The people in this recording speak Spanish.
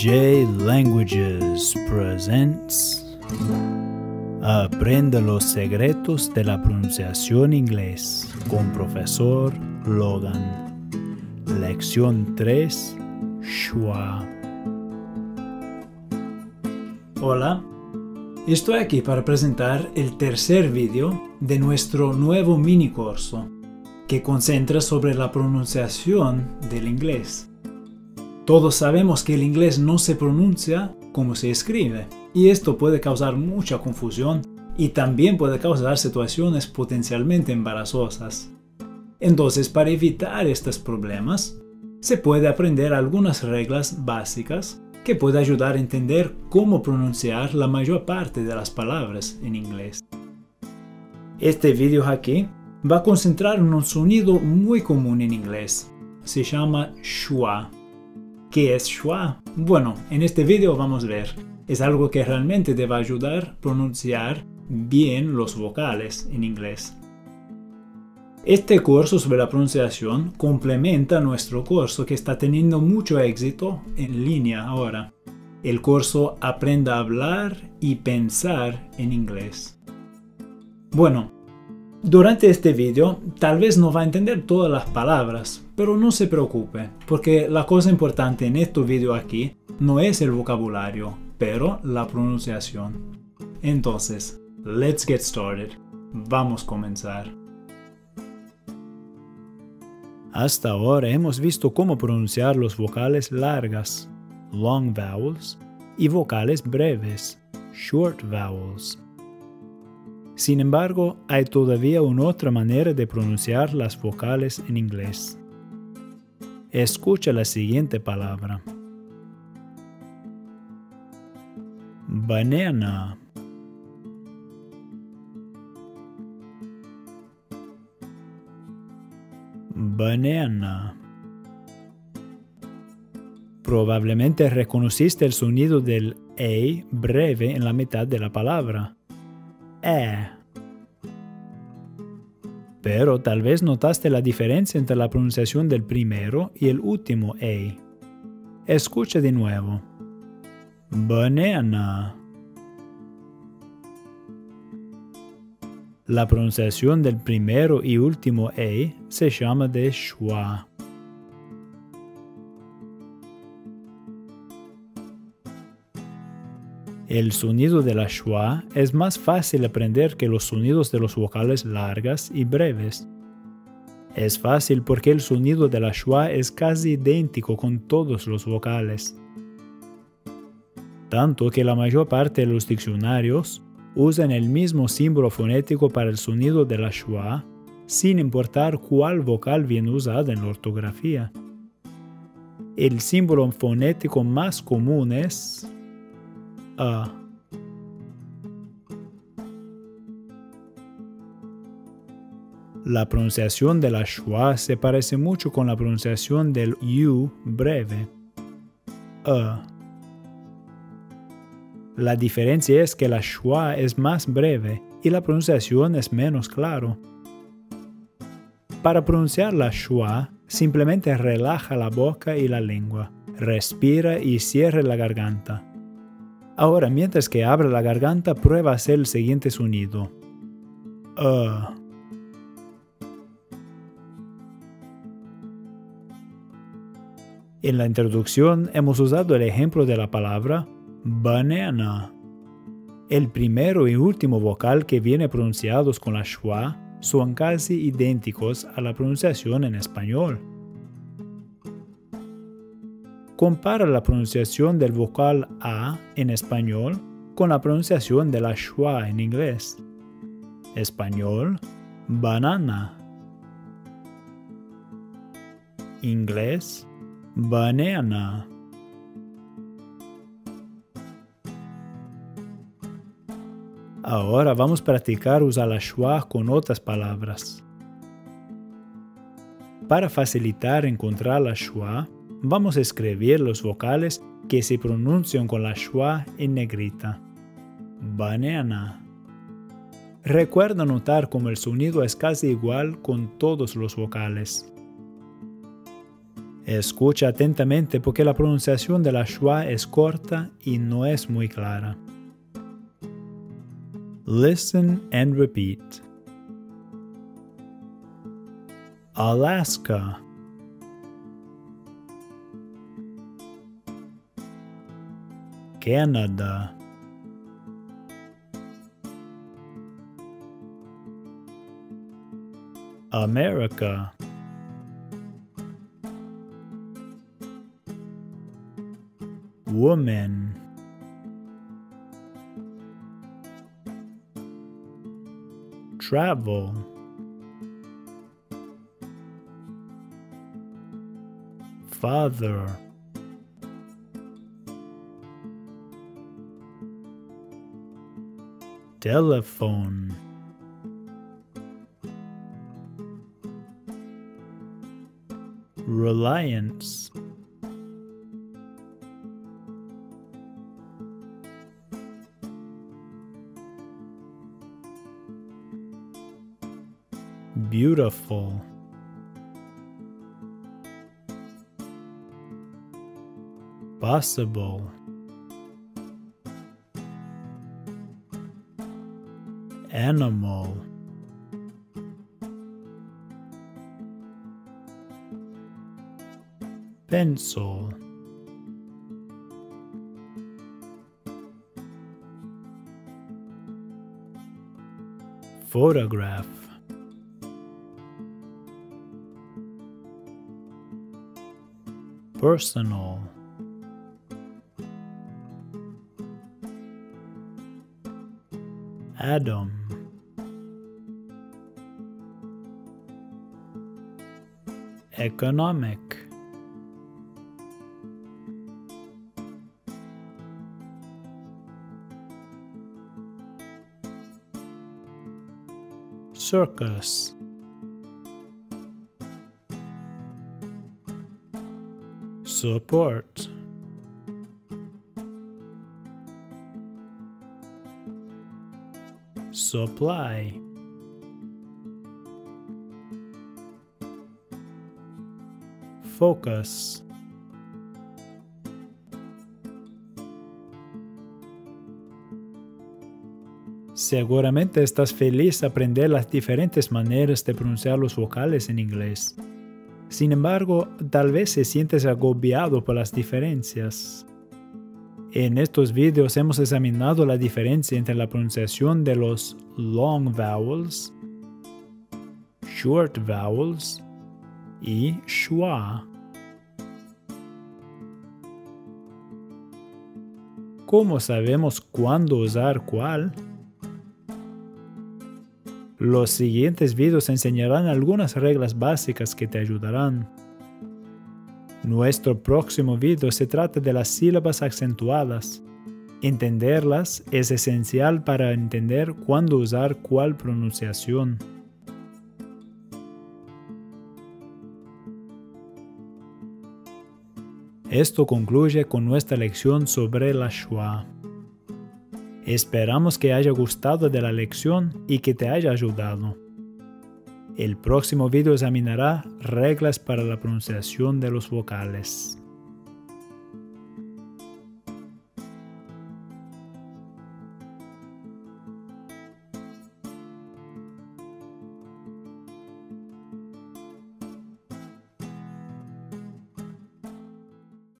J Languages presents Aprenda los secretos de la pronunciación inglés con profesor Logan. Lección 3 Schwa. Hola, estoy aquí para presentar el tercer vídeo de nuestro nuevo mini curso que concentra sobre la pronunciación del inglés. Todos sabemos que el inglés no se pronuncia como se escribe, y esto puede causar mucha confusión y también puede causar situaciones potencialmente embarazosas. Entonces, para evitar estos problemas, se puede aprender algunas reglas básicas que pueden ayudar a entender cómo pronunciar la mayor parte de las palabras en inglés. Este video aquí va a concentrar en un sonido muy común en inglés. Se llama schwa ¿Qué es schwa? Bueno, en este video vamos a ver. Es algo que realmente te va a ayudar a pronunciar bien los vocales en inglés. Este curso sobre la pronunciación complementa nuestro curso que está teniendo mucho éxito en línea ahora. El curso Aprenda a hablar y pensar en inglés. Bueno, durante este video tal vez no va a entender todas las palabras, pero no se preocupe, porque la cosa importante en este video aquí no es el vocabulario, pero la pronunciación. Entonces, let's get started. Vamos a comenzar. Hasta ahora hemos visto cómo pronunciar los vocales largas, long vowels, y vocales breves, short vowels. Sin embargo, hay todavía una otra manera de pronunciar las vocales en inglés. Escucha la siguiente palabra. Banana. Banana. Probablemente reconociste el sonido del E breve en la mitad de la palabra. E. Pero tal vez notaste la diferencia entre la pronunciación del primero y el último E. Escucha de nuevo. Banana. La pronunciación del primero y último E se llama de schwa. El sonido de la schwa es más fácil aprender que los sonidos de los vocales largas y breves. Es fácil porque el sonido de la schwa es casi idéntico con todos los vocales. Tanto que la mayor parte de los diccionarios usan el mismo símbolo fonético para el sonido de la schwa, sin importar cuál vocal viene usado en la ortografía. El símbolo fonético más común es la pronunciación de la schwa se parece mucho con la pronunciación del u breve. La diferencia es que la schwa es más breve y la pronunciación es menos claro. Para pronunciar la schwa, simplemente relaja la boca y la lengua, respira y cierre la garganta. Ahora, mientras que abre la garganta, prueba hacer el siguiente sonido. Uh. En la introducción hemos usado el ejemplo de la palabra banana. El primero y último vocal que viene pronunciados con la schwa son casi idénticos a la pronunciación en español. Compara la pronunciación del vocal A en español con la pronunciación de la schwa en inglés. Español, banana. Inglés, banana. Ahora vamos a practicar usar la schwa con otras palabras. Para facilitar encontrar la schwa, vamos a escribir los vocales que se pronuncian con la schwa en negrita. Banana. Recuerda notar cómo el sonido es casi igual con todos los vocales. Escucha atentamente porque la pronunciación de la schwa es corta y no es muy clara. Listen and repeat. Alaska. Canada. America. Woman. Travel. Father. Telephone. Reliance. Beautiful. Possible. Animal. Pencil. Photograph. Personal. Atom. Economic. Circus. Support. Supply. Focus. Seguramente estás feliz de aprender las diferentes maneras de pronunciar los vocales en inglés. Sin embargo, tal vez se sientes agobiado por las diferencias. En estos videos hemos examinado la diferencia entre la pronunciación de los long vowels, short vowels y schwa. ¿Cómo sabemos cuándo usar cuál? Los siguientes videos enseñarán algunas reglas básicas que te ayudarán. Nuestro próximo video se trata de las sílabas acentuadas. Entenderlas es esencial para entender cuándo usar cuál pronunciación. Esto concluye con nuestra lección sobre la schwa. Esperamos que haya gustado de la lección y que te haya ayudado. El próximo video examinará reglas para la pronunciación de los vocales.